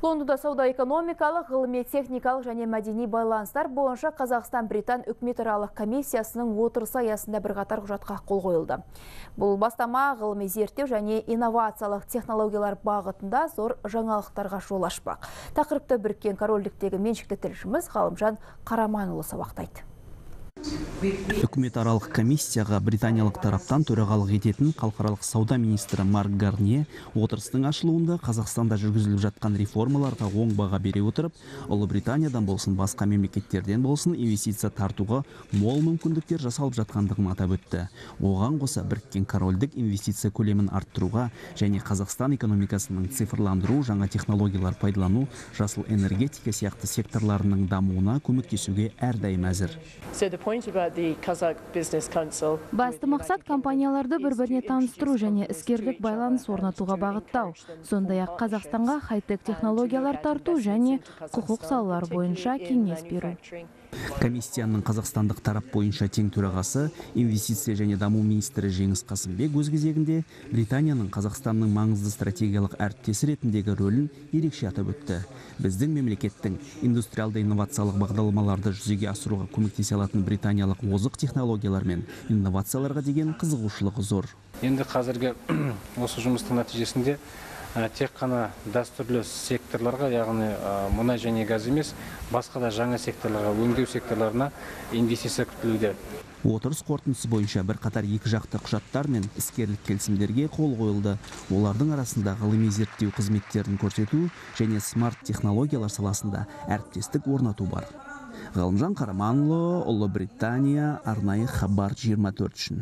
Лондонда сауда-экономикалық, ғылыми техникалық және мәдени байланыстар бойынша Қазақстан-Британ үкіметаралық комиссиясының отырысы аясында бірқатар құжатқа қол қойылды. Бұл бастама ғылыми зерттеу және инновациялық технологиялар бағытында зор жаңалықтарға жол ашпақ. Тақырыпты біріккен корольдіктегі меншікті тілшіміз Ғалымжан Қараманұлы сабақтайды үкіметаралық комиссияға британиялық тараптан төрағалық ететін халықаралық сауда министрі марк гарне отырыстың ашылуында қазақстанда жүргізіліп жатқан реформаларға оң баға бере отырып ұлыбританиядан болсын басқа мемлекеттерден болсын инвестиция тартуға мол мүмкіндіктер жасалып жатқандығын атап өтті. Оған қоса біріккен корольдік инвестиция көлемін арттыруға және қазақстан экономикасының цифрландыру жаңа технологиялар пайдалану жасыл энергетика сияқты секторларының дамуына көмектесуге әрдайым әзір. Басты мақсат компанияларды бір біріне таныстыру және іскерлік байланыс орнатуға бағыттау сондай ақ қазақстанға хай-тек технологиялар тарту және құқық салалары бойынша кеңес беру. комиссияның қазақстандық тарап бойынша тең төрағасы инвестиция және даму министрі жеңіс қасымбек өз кезегінде британияның қазақстанның маңызды стратегиялық әріптесі ретіндегі рөлін ерекше атап өтті. Біздің мемлекеттің индустриалды инновациялық бағдарламаларды жүзеге асыруға көмектесе алатын британиялық озық технологиялар мен инновацияларға деген қызығушылығы зор. Енді қазіргі осы жұмыстың нәтижесінде тек қана дәстүрлі секторларға яғни мұнай және газ емес басқа да жаңа секторларға өңдеу секторларына инвестиция күтілуде. Отырыс қорытындысы бойынша бірқатар екі жақты құжаттар мен іскерлік келісімдерге қол қойылды. Олардың арасында ғылыми зерттеу қызметтерін көрсету және смарт технологиялар саласында әріптестік орнату бар. Ғалымжан қараманұлы ұлыбритания арнайы хабар 24 үшін.